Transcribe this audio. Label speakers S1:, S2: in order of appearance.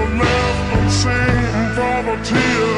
S1: never left unseen for the tears.